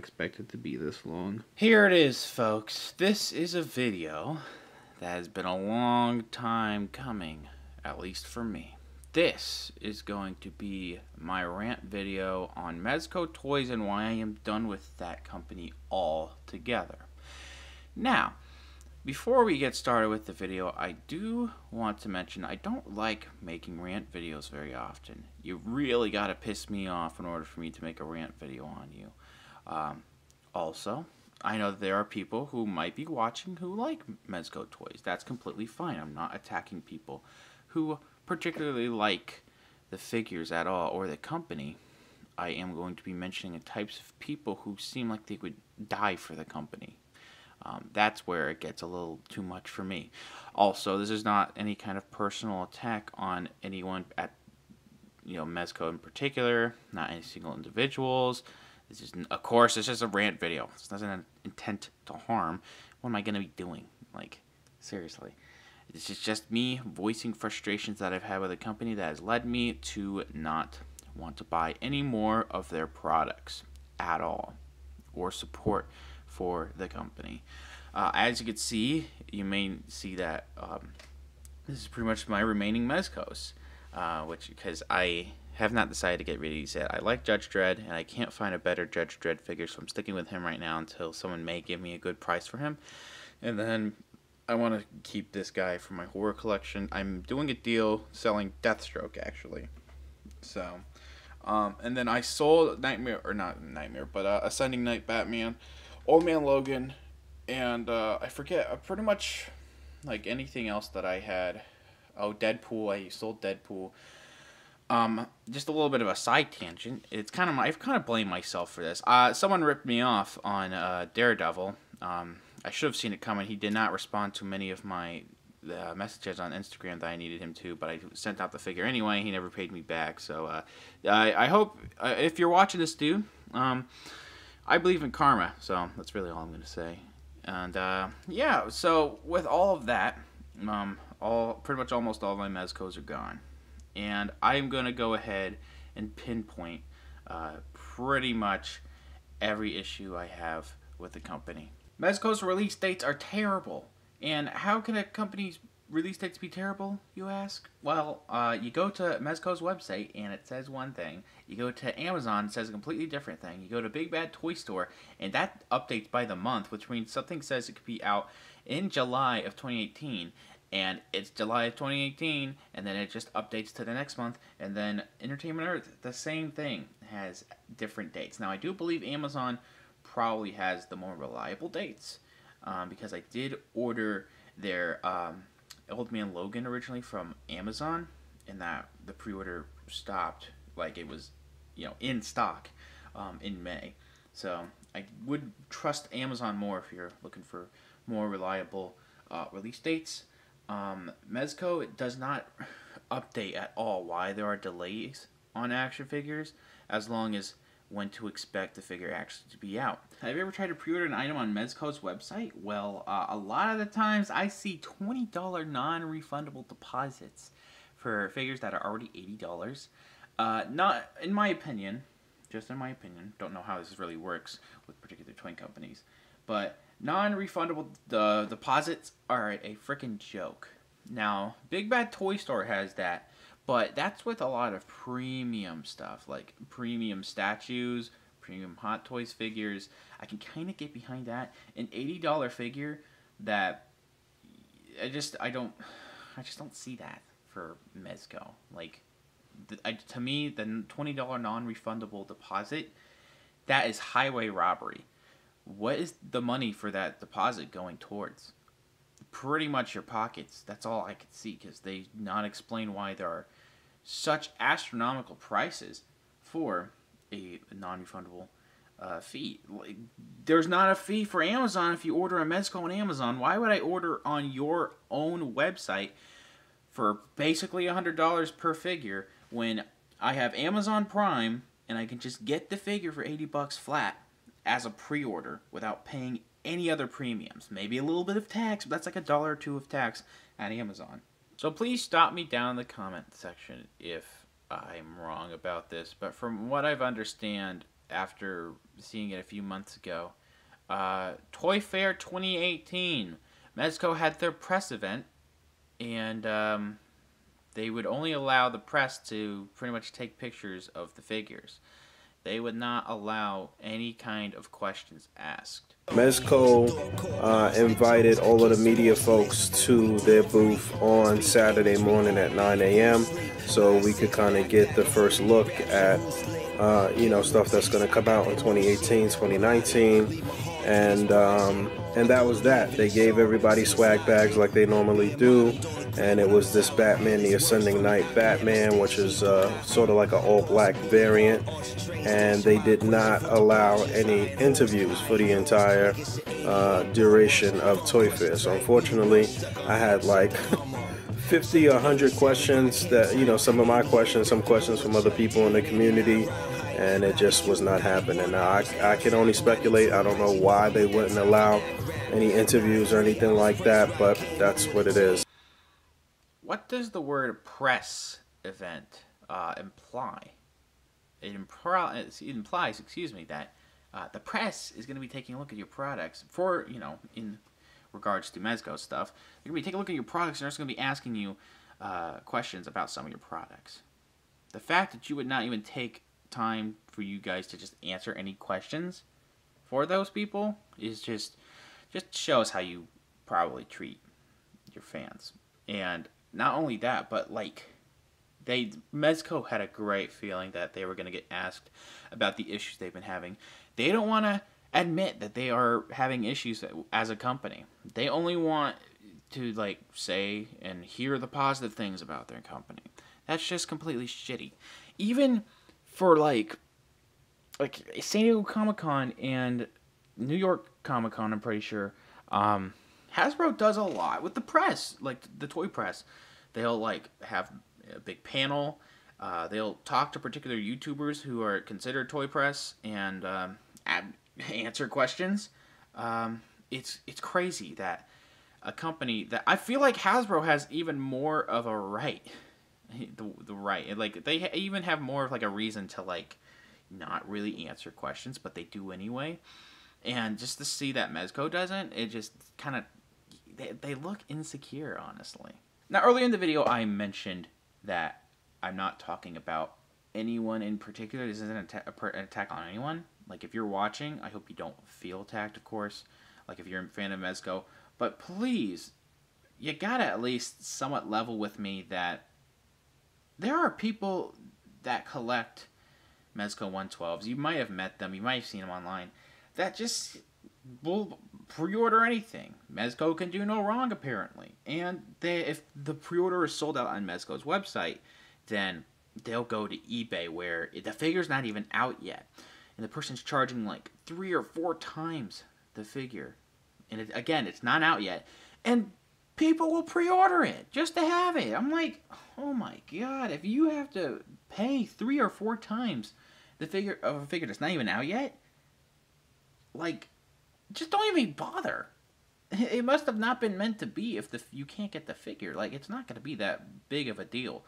expect it to be this long. Here it is, folks. This is a video that has been a long time coming, at least for me. This is going to be my rant video on Mezco Toyz and why I am done with that company altogether. Now, before we get started with the video, I do want to mention I don't like making rant videos very often. You really gotta piss me off in order for me to make a rant video on you. Um, also, I know there are people who might be watching who like Mezco toys. That's completely fine. I'm not attacking people who particularly like the figures at all or the company, I am going to be mentioning the types of people who seem like they would die for the company. Um, that's where it gets a little too much for me. Also, this is not any kind of personal attack on anyone at you know Mezco in particular, not any single individuals. This is, of course, it's just a rant video. It's not an intent to harm. What am I gonna be doing? Like, seriously. This is just me voicing frustrations that I've had with a company that has led me to not want to buy any more of their products at all or support for the company. Uh, as you can see, you may see that um, this is pretty much my remaining Mezcos, uh, which because I have not decided to get rid of these yet. I like Judge Dredd, and I can't find a better Judge Dredd figure, so I'm sticking with him right now until someone may give me a good price for him. And then I want to keep this guy for my horror collection. I'm doing a deal selling Deathstroke actually. So, um, and then I sold Nightmare or not Nightmare, but uh, Ascending Knight Batman, Old Man Logan, and uh, I forget uh, pretty much like anything else that I had. Oh, Deadpool. I sold Deadpool. Um, just a little bit of a side tangent. It's kind of I've kind of blamed myself for this. Uh, someone ripped me off on uh, Daredevil. Um, I should have seen it coming. He did not respond to many of my uh, messages on Instagram that I needed him to, but I sent out the figure anyway. He never paid me back. So uh, I, I hope uh, if you're watching this, dude, um, I believe in karma. So that's really all I'm going to say. And uh, yeah, so with all of that, um, all pretty much almost all my mezcos are gone, and I'm going to go ahead and pinpoint uh, pretty much every issue I have with the company. Mezco's release dates are terrible. And how can a company's release dates be terrible, you ask? Well, uh, you go to Mezco's website and it says one thing. You go to Amazon, it says a completely different thing. You go to Big Bad Toy Store, and that updates by the month, which means something says it could be out in July of 2018, and it's July of 2018, and then it just updates to the next month, and then Entertainment Earth, the same thing, has different dates. Now, I do believe Amazon probably has the more reliable dates um, because I did order their um, Old Man Logan originally from Amazon, and that the pre-order stopped like it was, you know, in stock um, in May. So I would trust Amazon more if you're looking for more reliable uh, release dates. Um, Mezco does not update at all why there are delays on action figures as long as when to expect the figure actually to be out. Have you ever tried to pre-order an item on Mezco's website? Well, uh, a lot of the times I see $20 non-refundable deposits for figures that are already $80. Uh, not, in my opinion, just in my opinion, don't know how this really works with particular toy companies, but non-refundable deposits are a freaking joke. Now, Big Bad Toy Store has that, but that's with a lot of premium stuff, like premium statues, premium Hot Toys figures. I can kind of get behind that. An $80 figure that I just I don't I just don't see that for Mezco. Like the, I, to me, the $20 non-refundable deposit that is highway robbery. What is the money for that deposit going towards? Pretty much your pockets. That's all I could see because they not explain why there are such astronomical prices for a non-refundable uh, fee. Like, there's not a fee for Amazon if you order a Mezco on Amazon. Why would I order on your own website for basically $100 per figure when I have Amazon Prime and I can just get the figure for 80 bucks flat as a pre-order without paying any other premiums. Maybe a little bit of tax, but that's like a dollar or two of tax at Amazon. So please stop me down in the comment section if I'm wrong about this. But from what I've understand, after seeing it a few months ago. Uh, Toy Fair 2018. Mezco had their press event, and um, they would only allow the press to pretty much take pictures of the figures. They would not allow any kind of questions asked. Mezco uh, invited all of the media folks to their booth on Saturday morning at 9 a.m. so we could kind of get the first look at, uh, you know, stuff that's going to come out in 2018, 2019, and um, and that was that. They gave everybody swag bags like they normally do, and it was this Batman: The Ascending Knight Batman, which is uh, sort of like an all-black variant, and they did not allow any interviews for the entire uh, duration of Toy Fair. So unfortunately, I had like. 50 or 100 questions that you know some of my questions some questions from other people in the community and it just was not happening. Now, I, I can only speculate. I don't know why they wouldn't allow any interviews or anything like that, but that's what it is. What does the word press event uh, imply? It, impri- it implies, excuse me, that uh, the press is going to be taking a look at your products for, you know, in regards to Mezco stuff. They're going to be taking a look at your products and they're going to be asking you uh, questions about some of your products. The fact that you would not even take time for you guys to just answer any questions for those people is just just shows how you probably treat your fans. And not only that, but like they Mezco had a great feeling that they were going to get asked about the issues they've been having. They don't want to admit that they are having issues as a company. They only want to like say and hear the positive things about their company. That's just completely shitty. Even for like like San Diego Comic Con and New York Comic Con, I'm pretty sure. Um, Hasbro does a lot with the press, like the toy press. They'll like have a big panel. Uh, they'll talk to particular YouTubers who are considered toy press and um, answer questions. Um, it's it's crazy that a company that I feel like Hasbro has even more of a right the the right. Like they even have more of like a reason to like not really answer questions, but they do anyway. And just to see that Mezco doesn't, it just kind of they, they look insecure, honestly. Now, earlier in the video, I mentioned that I'm not talking about anyone in particular. This isn't an, an attack on anyone. Like, if you're watching, I hope you don't feel attacked, of course. Like, if you're a fan of Mezco. But please, you gotta at least somewhat level with me that there are people that collect Mezco 112s. You might have met them, you might have seen them online, that just will pre-order anything. Mezco can do no wrong, apparently. And they, if the pre-order is sold out on Mezco's website, then they'll go to eBay where the figure's not even out yet. And the person's charging like three or four times the figure. And it, again, it's not out yet. And people will pre-order it just to have it. I'm like, oh my god! If you have to pay three or four times the figure of a figure that's not even out yet, like, just don't even bother. It must have not been meant to be if the you can't get the figure. Like, it's not going to be that big of a deal.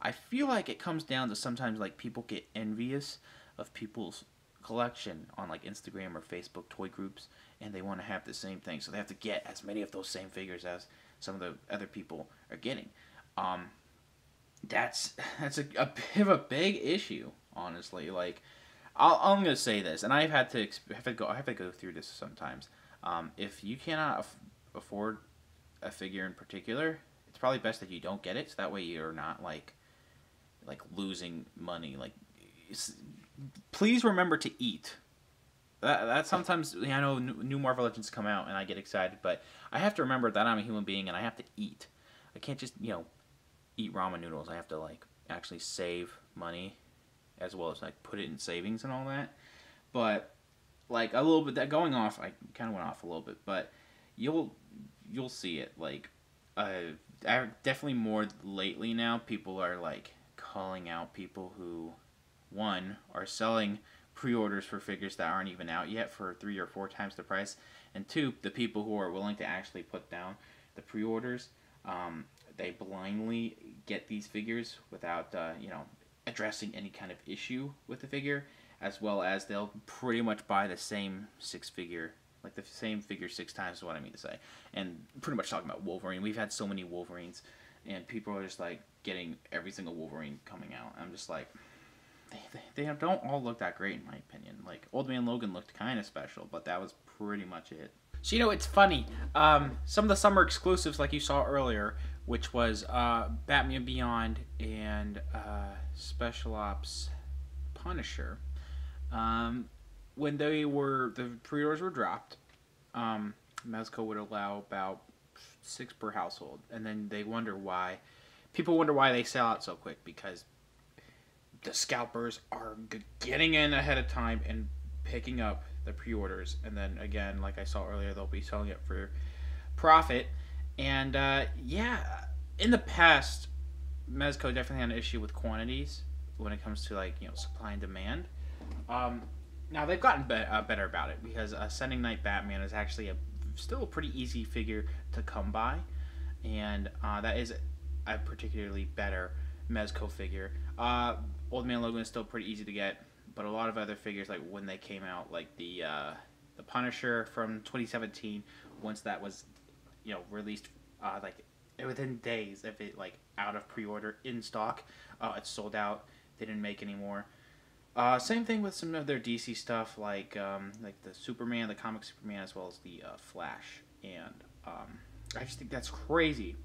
I feel like it comes down to sometimes like people get envious of people's collection on like Instagram or Facebook toy groups and they want to have the same thing so they have to get as many of those same figures as some of the other people are getting. Um, that's that's a, a bit of a big issue, honestly. Like, i am gonna say this, and I've had to have to go I have to go through this sometimes. Um, if you cannot af- afford a figure in particular, it's probably best that you don't get it, so that way you're not like like losing money. Like, please remember to eat that, that sometimes I know new Marvel Legends come out and I get excited, but I have to remember that I'm a human being and I have to eat. I can't just you know eat ramen noodles. I have to like actually save money as well as like put it in savings and all that. But like a little bit that going off, I kind of went off a little bit, but you'll you'll see it like uh, definitely more lately now. People are like calling out people who one are selling pre-orders for figures that aren't even out yet for three or four times the price, and two, the people who are willing to actually put down the pre-orders, um, they blindly get these figures without uh, you know addressing any kind of issue with the figure, as well as they'll pretty much buy the same six figure, like the same figure six times is what I mean to say. And pretty much talking about Wolverine. We've had so many Wolverines, and people are just like getting every single Wolverine coming out. I'm just like, they, they, don't all look that great in my opinion. Like Old Man Logan looked kind of special, but that was pretty much it. So you know it's funny. Um, some of the summer exclusives, like you saw earlier, which was uh, Batman Beyond and uh, Special Ops Punisher. Um, when they were the pre-orders were dropped, um, Mezco would allow about six per household, and then they wonder why. People wonder why they sell out so quick because the scalpers are getting in ahead of time and picking up the pre-orders, and then again, like I saw earlier, they'll be selling it for profit. And uh, yeah, in the past, Mezco definitely had an issue with quantities when it comes to like you know supply and demand. Um, now they've gotten be- uh, better about it because Ascending Knight Batman is actually a still a pretty easy figure to come by, and uh, that is a particularly better Mezco figure. Uh, Old Man Logan is still pretty easy to get, but a lot of other figures like when they came out, like the uh, the Punisher from 2017, once that was you know released, uh, like within days of it like out of pre-order in stock, uh, it's sold out. They didn't make any more. Uh, same thing with some of their DC stuff, like um, like the Superman, the comic Superman, as well as the uh, Flash. And um, I just think that's crazy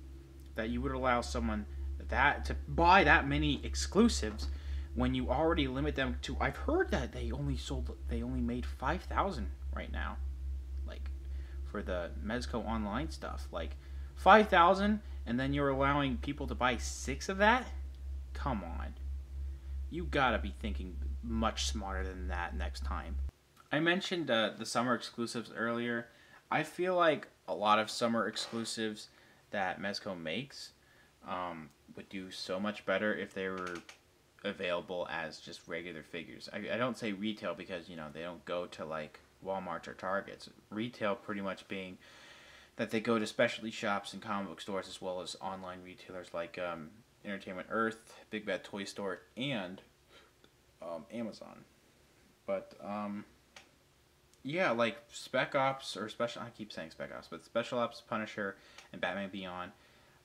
that you would allow someone that to buy that many exclusives when you already limit them to. I've heard that they only sold, they only made five thousand right now, like for the Mezco online stuff, like five thousand, and then you're allowing people to buy six of that. Come on, you gotta be thinking much smarter than that next time. I mentioned uh, the summer exclusives earlier. I feel like a lot of summer exclusives that Mezco makes um, would do so much better if they were available as just regular figures. I, I don't say retail because you know they don't go to like Walmart or Targets. Retail pretty much being that they go to specialty shops and comic book stores as well as online retailers like um, Entertainment Earth, Big Bad Toy Store, and um, Amazon. But um, yeah, like Spec Ops or special. I keep saying Spec Ops, but Special Ops, Punisher, and Batman Beyond.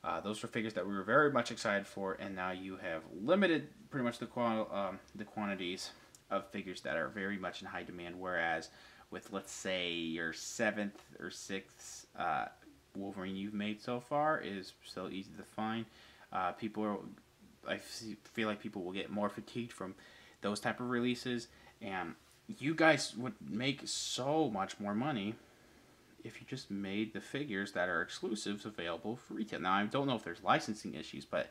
Uh, those were figures that we were very much excited for, and now you have limited pretty much the qual- um, the quantities of figures that are very much in high demand. Whereas with let's say your seventh or sixth uh, Wolverine you've made so far is still easy to find. Uh, people are, I feel like people will get more fatigued from those type of releases, and you guys would make so much more money if you just made the figures that are exclusives available for retail. Now, I don't know if there's licensing issues, but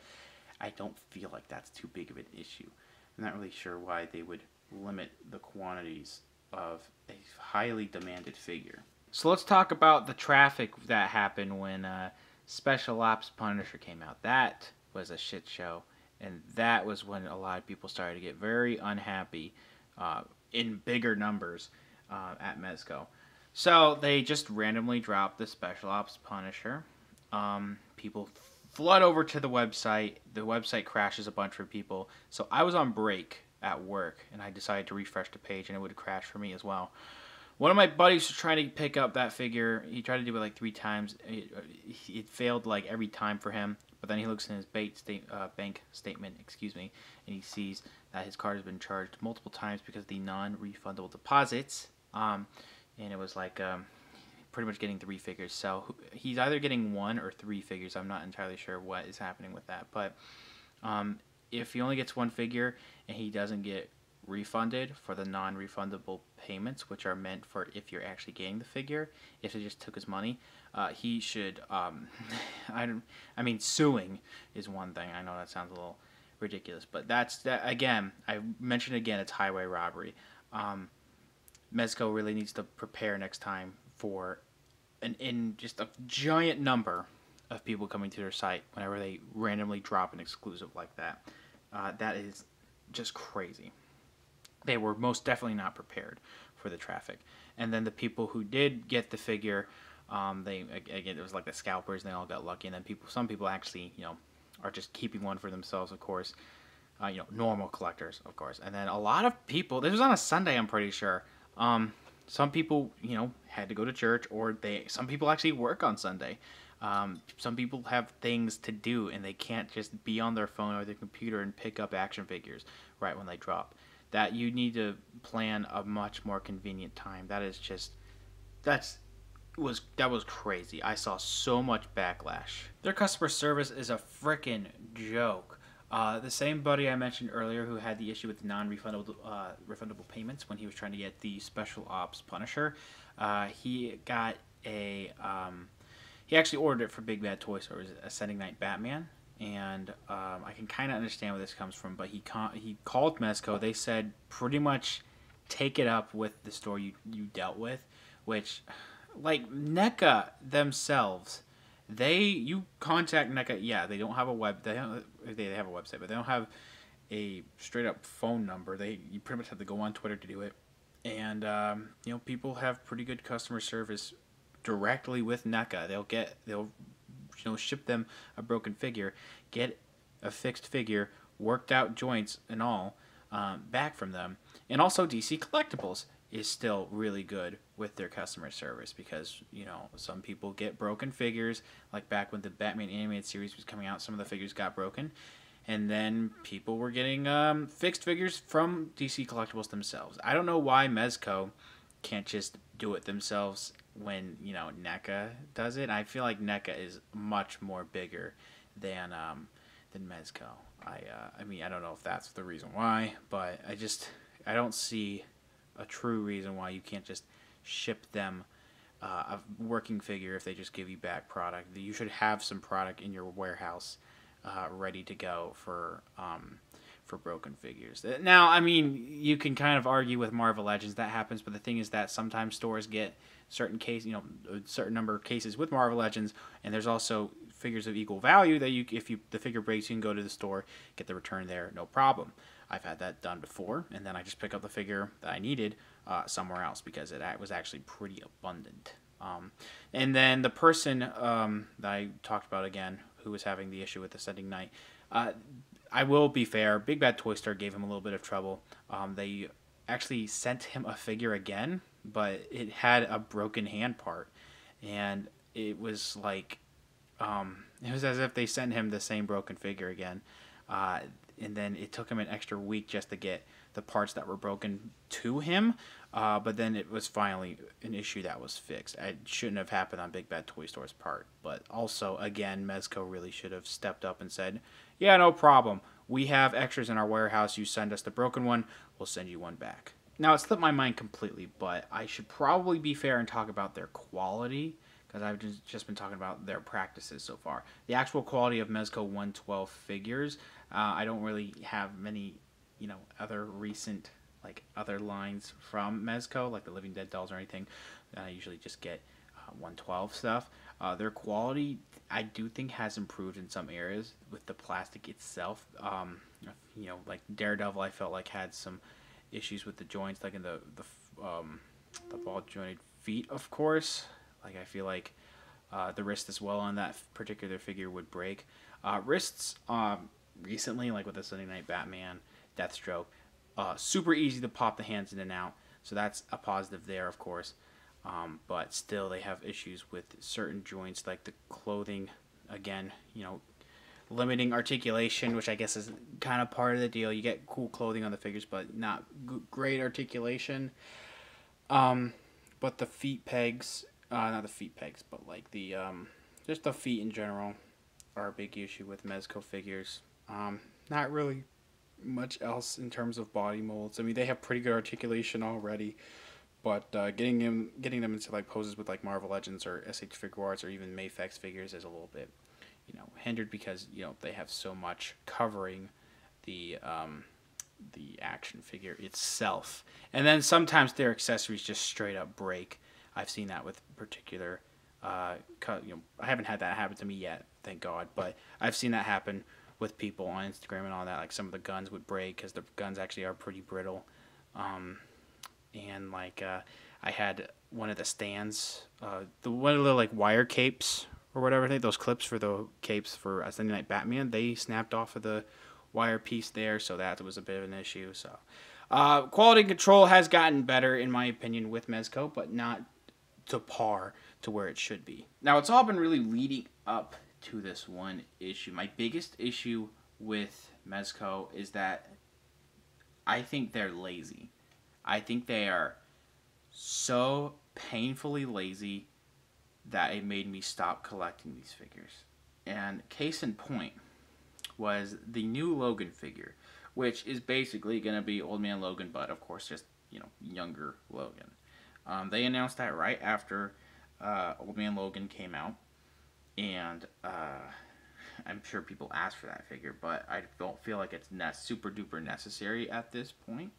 I don't feel like that's too big of an issue. I'm not really sure why they would limit the quantities of a highly demanded figure. So let's talk about the traffic that happened when uh, Special Ops Punisher came out. That was a shit show, and that was when a lot of people started to get very unhappy uh, in bigger numbers uh, at Mezco. So they just randomly dropped the Special Ops Punisher. Um, people flood over to the website. The website crashes a bunch for people. So I was on break at work and I decided to refresh the page and it would crash for me as well. One of my buddies was trying to pick up that figure. He tried to do it like three times. It, it failed like every time for him. But then he looks in his state, uh, bank statement, excuse me, and he sees that his card has been charged multiple times because of the non-refundable deposits. Um, and it was like um, pretty much getting three figures. So he's either getting one or three figures. I'm not entirely sure what is happening with that. But um, if he only gets one figure and he doesn't get refunded for the non-refundable payments, which are meant for if you're actually getting the figure, if they just took his money, uh, he should. Um, I don't. I mean, suing is one thing. I know that sounds a little ridiculous, but that's that. Again, I mentioned again, it's highway robbery. Um, Mezco really needs to prepare next time for an in just a giant number of people coming to their site whenever they randomly drop an exclusive like that. Uh, that is just crazy. They were most definitely not prepared for the traffic. And then the people who did get the figure, um, they again it was like the scalpers. And they all got lucky. And then people, some people actually, you know, are just keeping one for themselves, of course. Uh, you know, normal collectors, of course. And then a lot of people. This was on a Sunday, I'm pretty sure. Um, some people, you know, had to go to church, or they. Some people actually work on Sunday. Um, some people have things to do, and they can't just be on their phone or their computer and pick up action figures right when they drop. That you need to plan a much more convenient time. That is just. That's was that was crazy. I saw so much backlash. Their customer service is a freaking joke. Uh, the same buddy I mentioned earlier who had the issue with non-refundable uh, refundable payments when he was trying to get the Special Ops Punisher, uh, he got a um, he actually ordered it for Big Bad Toy Store. It was Ascending Knight Batman, and um, I can kind of understand where this comes from. But he con- he called Mezco. They said pretty much take it up with the store you you dealt with, which like NECA themselves, they you contact NECA. Yeah, they don't have a web. They have, they have a website, but they don't have a straight up phone number. They you pretty much have to go on Twitter to do it. And um, you know, people have pretty good customer service directly with NECA. They'll get they'll you know ship them a broken figure, get a fixed figure, worked out joints and all um, back from them, and also DC Collectibles is still really good with their customer service because you know some people get broken figures like back when the batman animated series was coming out some of the figures got broken. And then people were getting um, fixed figures from dc collectibles themselves. I don't know why mezco can't just do it themselves when you know NECA does it. I feel like NECA is much more bigger than um, than mezco. I uh, i mean i don't know if that's the reason why but i just i don't see a true reason why you can't just ship them uh, a working figure if they just give you back product. You should have some product in your warehouse uh, ready to go for um, for broken figures. Now, I mean, you can kind of argue with Marvel Legends that happens, but the thing is that sometimes stores get certain case, you know, a certain number of cases with Marvel Legends, and there's also figures of equal value that you, if you the figure breaks, you can go to the store, get the return there, no problem. I've had that done before, and then I just pick up the figure that I needed uh, somewhere else because it was actually pretty abundant. Um, and then the person um, that I talked about again, who was having the issue with Ascending Knight, uh, I will be fair. Big Bad Toy Store gave him a little bit of trouble. Um, they actually sent him a figure again, but it had a broken hand part, and it was like, um, it was as if they sent him the same broken figure again. Uh, and then it took him an extra week just to get the parts that were broken to him. Uh, but then it was finally an issue that was fixed. It shouldn't have happened on Big Bad Toy Store's part. But also, again, Mezco really should have stepped up and said, yeah, no problem. We have extras in our warehouse. You send us the broken one, we'll send you one back. Now, it slipped my mind completely, but I should probably be fair and talk about their quality because I've just been talking about their practices so far. The actual quality of Mezco 112 figures, uh, I don't really have many you know other recent like other lines from Mezco, like the Living Dead dolls or anything. I usually just get uh, 112 stuff. Uh, their quality, I do think, has improved in some areas with the plastic itself. Um, you know, like Daredevil, I felt like had some issues with the joints, like in the the um, the ball jointed feet, of course. Like I feel like uh, the wrist as well on that particular figure would break. Uh, wrists um, recently, like with the Sovereign Knight Batman Deathstroke. Uh, super easy to pop the hands in and out, so that's a positive there, of course. Um, but still, they have issues with certain joints, like the clothing. Again, you know, limiting articulation, which I guess is kind of part of the deal. You get cool clothing on the figures, but not g- great articulation. Um, but the feet pegs, uh, not the feet pegs, but like the um, just the feet in general, are a big issue with Mezco figures. Um, not really much else in terms of body molds. I mean, they have pretty good articulation already, but uh, getting them getting them into like poses with like Marvel Legends or SH Figuarts or even Mafex figures is a little bit, you know, hindered because you know they have so much covering the um, the action figure itself, and then sometimes their accessories just straight up break. I've seen that with particular. Uh, you know, I haven't had that happen to me yet, thank God, but I've seen that happen with people on Instagram and all that. Like some of the guns would break because the guns actually are pretty brittle. Um, and like uh, I had one of the stands, uh, the one of the like wire capes or whatever. I think those clips for the capes for Sovereign Knight Batman. They snapped off of the wire piece there, so that was a bit of an issue. So, uh, quality control has gotten better, in my opinion, with Mezco, but not to par to where it should be. Now, it's all been really leading up to this one issue. My biggest issue with Mezco is that I think they're lazy. I think they are so painfully lazy that it made me stop collecting these figures. And case in point was the new Logan figure, which is basically going to be Old Man Logan, but of course just, you know, younger Logan. Um, they announced that right after uh, Old Man Logan came out, and uh, I'm sure people asked for that figure, but I don't feel like it's ne- super duper necessary at this point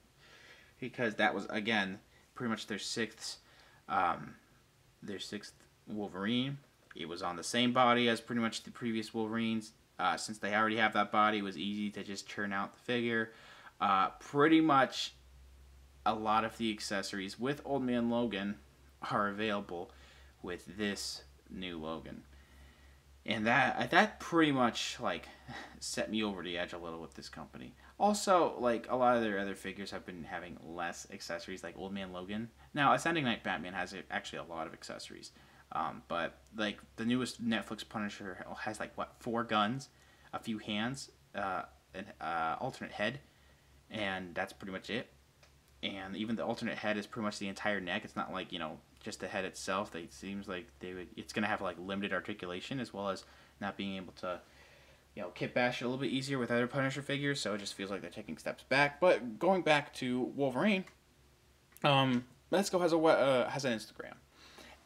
because that was again pretty much their sixth, um, their sixth Wolverine. It was on the same body as pretty much the previous Wolverines. Uh, since they already have that body, it was easy to just churn out the figure. Uh, pretty much a lot of the accessories with Old Man Logan are available with this new Logan. And that that pretty much like set me over the edge a little with this company. Also, like a lot of their other figures have been having less accessories, like Old Man Logan. Now, Ascending Knight Batman has actually a lot of accessories, um, but like the newest Netflix Punisher has like what four guns, a few hands, uh, an uh, alternate head, and that's pretty much it. And even the alternate head is pretty much the entire neck. It's not like you know just the head itself. It seems like they would. It's gonna have like limited articulation as well as not being able to, you know, kit bash a little bit easier with other Punisher figures. So it just feels like they're taking steps back. But going back to Wolverine, um, Mezco has a uh, has an Instagram,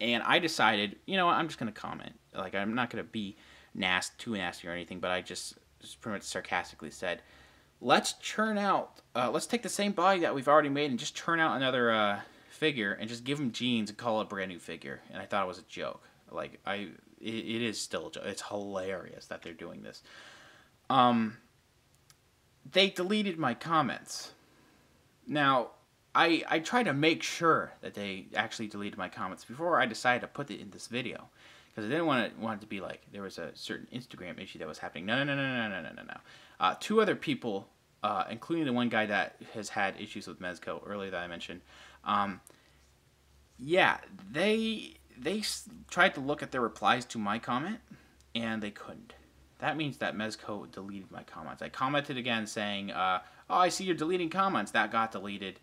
and I decided, you know, I'm just gonna comment. Like I'm not gonna be nasty, too nasty or anything, but I just, just pretty much sarcastically said, let's churn out, uh, let's take the same body that we've already made and just churn out another uh, figure and just give him jeans and call it a brand new figure. And I thought it was a joke. Like I, it, it is still a joke. It's hilarious that they're doing this. Um, they deleted my comments. Now, I I try to make sure that they actually deleted my comments before I decided to put it in this video because I didn't want it, want it to be like there was a certain Instagram issue that was happening. No, no, no, no, no, no, no, no. Uh, two other people, uh, including the one guy that has had issues with Mezco earlier that I mentioned, um, yeah, they they tried to look at their replies to my comment and they couldn't. That means that Mezco deleted my comments. I commented again saying, uh, "Oh, I see you're deleting comments." That got deleted.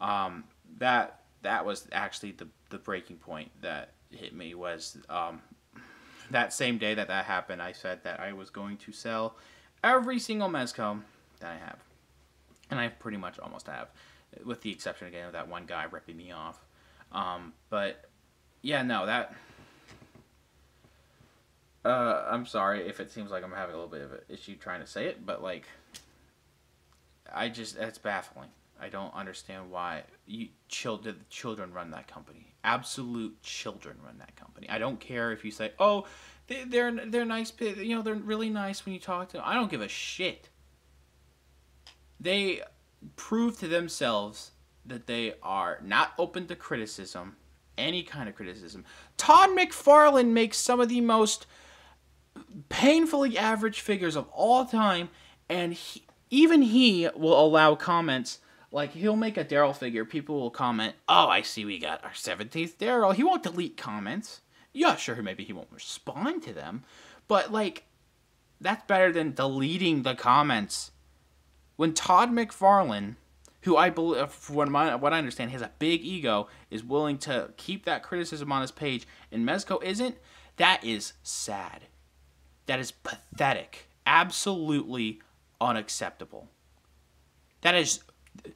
Um, that that was actually the the breaking point that hit me was um, that same day that that happened. I said that I was going to sell every single Mezco that I have, and I pretty much almost have, with the exception again of that one guy ripping me off. Um, but yeah, no, that. Uh, I'm sorry if it seems like I'm having a little bit of an issue trying to say it, but like, I just that's baffling. I don't understand why you children children run that company. Absolute children run that company. I don't care if you say, "Oh, they, they're they're nice, you know, they're really nice when you talk to them." I don't give a shit. They prove to themselves that they are not open to criticism, any kind of criticism. Todd McFarlane makes some of the most painfully average figures of all time, and he, even he will allow comments like he'll make a Daryl figure. People will comment, "Oh, I see, we got our seventeenth Daryl." He won't delete comments. Yeah, sure, maybe he won't respond to them, but like that's better than deleting the comments. When Todd McFarlane, who I believe, from what I understand, has a big ego, is willing to keep that criticism on his page, and Mezco isn't, that is sad. That is pathetic. Absolutely unacceptable. That is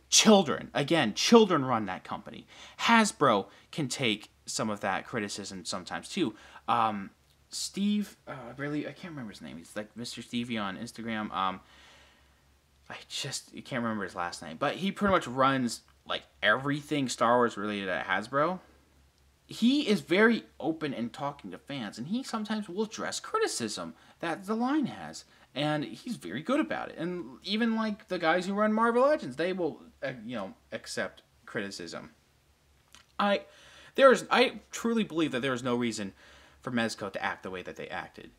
children again children run that company hasbro can take some of that criticism sometimes too um, steve uh, really i can't remember his name he's like mr stevie on instagram um, i just I can't remember his last name but he pretty much runs like everything star wars related at hasbro he is very open in talking to fans and he sometimes will address criticism that the line has and he's very good about it. And even like the guys who run Marvel Legends, they will, uh, you know, accept criticism. I there is I truly believe that there is no reason for Mezco to act the way that they acted,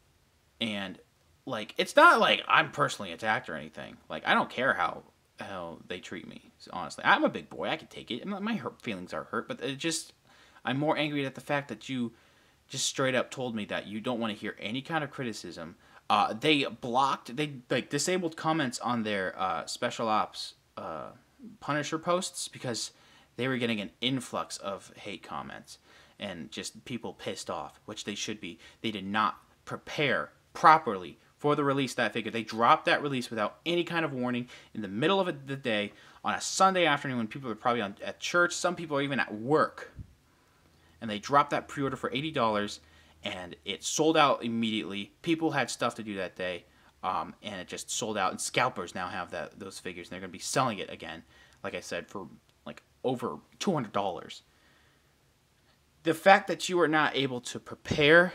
and like it's not like I'm personally attacked or anything. Like I don't care how how they treat me. Honestly, I'm a big boy. I can take it. My hurt feelings are hurt, but it just I'm more angry at the fact that you just straight up told me that you don't want to hear any kind of criticism. Uh, they blocked, they like disabled comments on their uh, special ops uh, Punisher posts because they were getting an influx of hate comments and just people pissed off, which they should be. They did not prepare properly for the release that figure. They dropped that release without any kind of warning in the middle of the day on a Sunday afternoon when people are probably on, at church. Some people are even at work. And they dropped that pre order for $80 and it sold out immediately. People had stuff to do that day. Um, and it just sold out. And scalpers now have that those figures, and they're going to be selling it again, like I said, for like over two hundred dollars. The fact that you are not able to prepare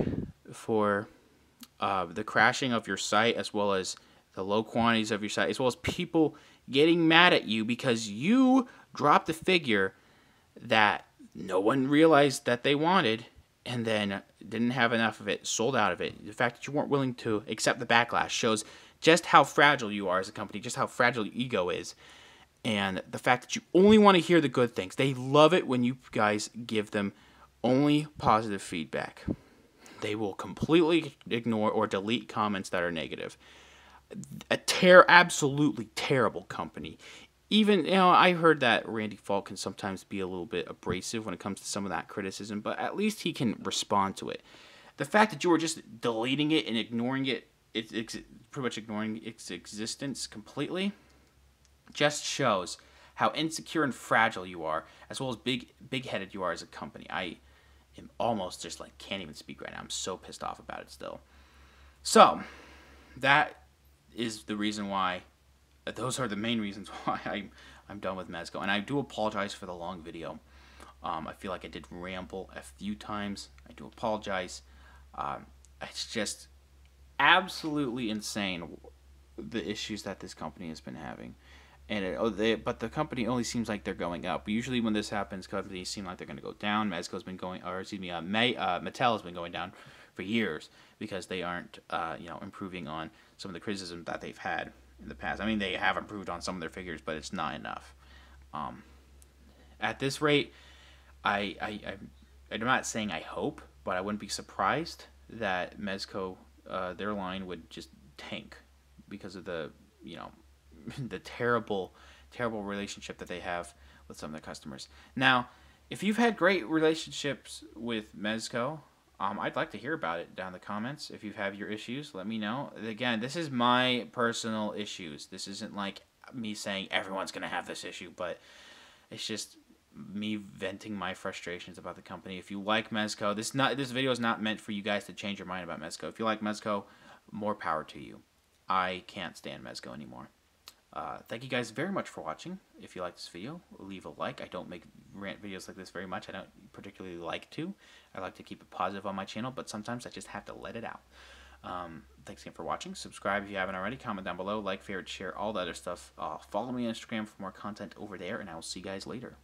for uh, the crashing of your site, as well as the low quantities of your site, as well as people getting mad at you because you dropped a figure that no one realized that they wanted and then didn't have enough of it, sold out of it. The fact that you weren't willing to accept the backlash shows just how fragile you are as a company, just how fragile your ego is. And the fact that you only want to hear the good things. They love it when you guys give them only positive feedback. They will completely ignore or delete comments that are negative. A ter- absolutely terrible company. Even you know, I heard that Randy Falk can sometimes be a little bit abrasive when it comes to some of that criticism, but at least he can respond to it. The fact that you were just deleting it and ignoring it, it's, it's pretty much ignoring its existence completely, just shows how insecure and fragile you are, as well as big big-headed you are as a company. I am almost just like can't even speak right now. I'm so pissed off about it still. So, that is the reason why those are the main reasons why I'm, I'm done with Mezco. And I do apologize for the long video. Um, I feel like I did ramble a few times. I do apologize. Um, it's just absolutely insane the issues that this company has been having. And it, oh, they, but the company only seems like they're going up. Usually, when this happens, companies seem like they're going to go down. Mezco's been going, or excuse me, uh, May, uh, Mattel has been going down for years because they aren't, uh, you know, improving on some of the criticism that they've had in the past. I mean, they have improved on some of their figures, but it's not enough. Um, at this rate, I, I, I, I'm not saying I hope, but I wouldn't be surprised that Mezco, uh, their line would just tank because of the, you know, the terrible, terrible relationship that they have with some of their customers. Now, if you've had great relationships with Mezco, um, I'd like to hear about it down in the comments. If you have your issues, let me know. Again, this is my personal issues. This isn't like me saying everyone's going to have this issue, but it's just me venting my frustrations about the company. If you like Mezco, this not this video is not meant for you guys to change your mind about Mezco. If you like Mezco, more power to you. I can't stand Mezco anymore. Uh, thank you guys very much for watching. If you like this video, leave a like. I don't make rant videos like this very much. I don't particularly like to. I like to keep it positive on my channel, but sometimes I just have to let it out. Um, thanks again for watching. Subscribe if you haven't already. Comment down below. Like, favorite, share, all the other stuff. Uh, follow me on Instagram for more content over there, and I will see you guys later.